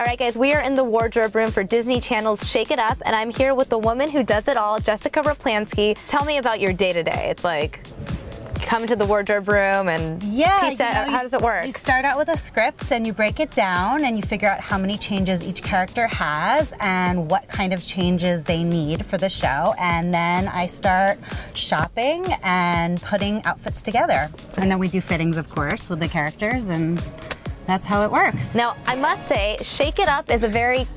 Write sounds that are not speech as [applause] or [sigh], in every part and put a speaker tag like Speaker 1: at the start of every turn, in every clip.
Speaker 1: All right, guys, we are in the wardrobe room for Disney Channel's Shake It Up, and I'm here with the woman who does it all, Jessica Replansky. Tell me about your day to day. It's like come to the wardrobe room and
Speaker 2: yeah,
Speaker 1: out,
Speaker 2: know,
Speaker 1: how does it work?
Speaker 2: You start out with a script and you break it down and you figure out how many changes each character has and what kind of changes they need for the show. And then I start shopping and putting outfits together. And then we do fittings, of course, with the characters and that's how it works.
Speaker 1: Now, I must say, Shake It Up is a very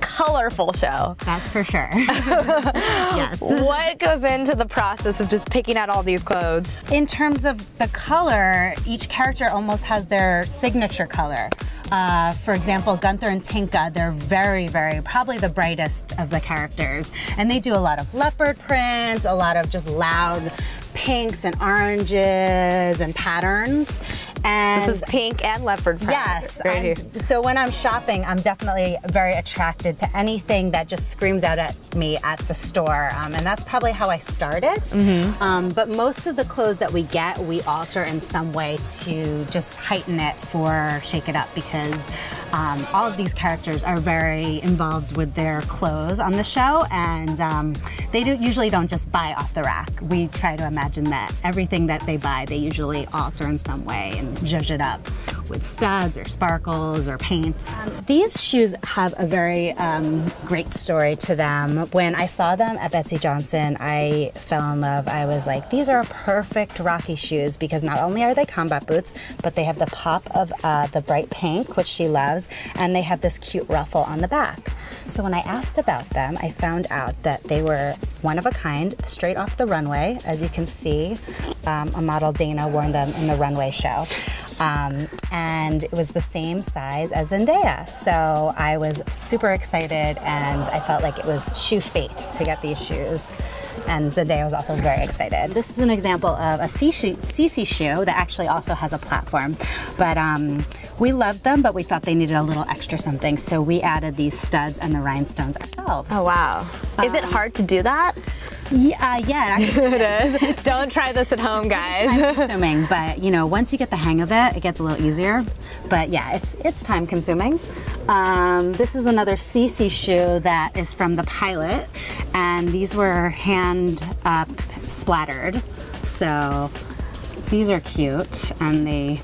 Speaker 1: colorful show.
Speaker 2: That's for sure. [laughs] yes.
Speaker 1: What goes into the process of just picking out all these clothes?
Speaker 2: In terms of the color, each character almost has their signature color. Uh, for example, Gunther and Tinka, they're very, very, probably the brightest of the characters. And they do a lot of leopard print, a lot of just loud pinks and oranges and patterns.
Speaker 1: And this is pink and leopard print.
Speaker 2: Yes. Right so when I'm shopping, I'm definitely very attracted to anything that just screams out at me at the store. Um, and that's probably how I started. Mm -hmm. um, but most of the clothes that we get, we alter in some way to just heighten it for Shake It Up because um, all of these characters are very involved with their clothes on the show, and um, they do, usually don't just buy off the rack. We try to imagine that everything that they buy, they usually alter in some way and zhuzh it up with studs or sparkles or paint. Um, these shoes have a very um, great story to them. When I saw them at Betsey Johnson, I fell in love. I was like, these are perfect Rocky shoes because not only are they combat boots, but they have the pop of uh, the bright pink, which she loves, and they have this cute ruffle on the back. So when I asked about them, I found out that they were one of a kind, straight off the runway. As you can see, um, a model Dana wore them in the runway show. Um, and it was the same size as Zendaya. So I was super excited and I felt like it was shoe fate to get these shoes. And Zendaya was also very excited. This is an example of a CeCe shoe that actually also has a platform. But um, we loved them, but we thought they needed a little extra something. So we added these studs and the rhinestones ourselves.
Speaker 1: Oh, wow. Is um, it hard to do that?
Speaker 2: Yeah, uh, yeah [laughs]
Speaker 1: it is. Don't try this at home, guys.
Speaker 2: Time [laughs] consuming, but you know, once you get the hang of it, it gets a little easier. But yeah, it's it's time consuming. Um, this is another Cece shoe that is from the pilot, and these were hand uh, splattered. So these are cute, and they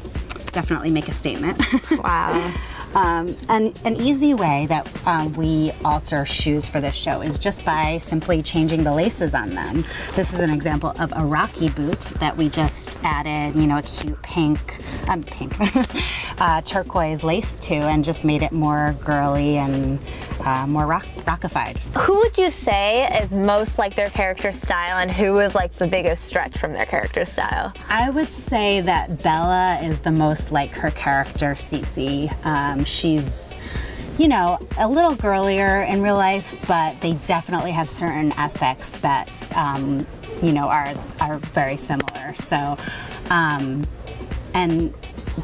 Speaker 2: definitely make a statement. [laughs]
Speaker 1: Wow.
Speaker 2: Um, and an easy way that um, we alter shoes for this show is just by simply changing the laces on them. This is an example of a Rocky boot that we just added, you know, a cute pink, um, pink, [laughs] uh, turquoise lace to and just made it more girly and uh, more rock rockified.
Speaker 1: Who would you say is most like their character style and who is like the biggest stretch from their character style?
Speaker 2: I would say that Bella is the most like her character, Cece. Um, she's you know, a little girlier in real life, but they definitely have certain aspects that, um, you know, are, are very similar. So, um, and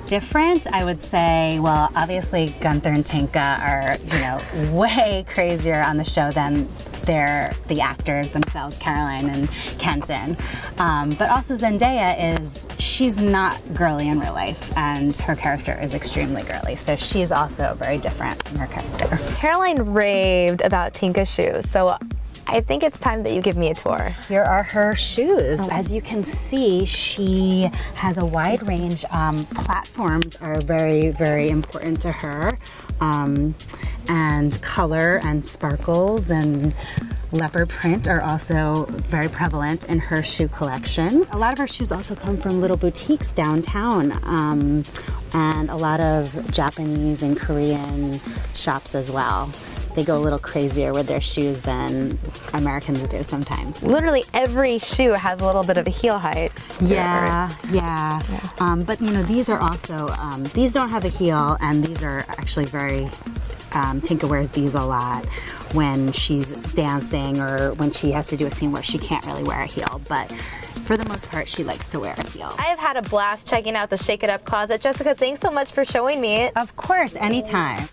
Speaker 2: different, I would say, well, obviously Gunther and Tinka are, you know, [laughs] way crazier on the show than they're the actors themselves, Caroline and Kenton. Um, but also Zendaya is, she's not girly in real life and her character is extremely girly. So she's also very different from her character.
Speaker 1: Caroline raved about Tinka's shoes. So I think it's time that you give me a tour.
Speaker 2: Here are her shoes. Oh. As you can see, she has a wide range. Um, platforms are very, very important to her. Um, and color and sparkles and leopard print are also very prevalent in her shoe collection. A lot of her shoes also come from little boutiques downtown um, and a lot of Japanese and Korean shops as well they go a little crazier with their shoes than Americans do sometimes.
Speaker 1: Literally every shoe has a little bit of a heel height.
Speaker 2: Yeah, yeah. yeah. Um, but you know, these are also, um, these don't have a heel and these are actually very um, Tinka wears these a lot when she's dancing or when she has to do a scene where she can't really wear a heel. But for the most part, she likes to wear a heel.
Speaker 1: I have had a blast checking out the Shake It Up closet. Jessica, thanks so much for showing me.
Speaker 2: Of course, anytime.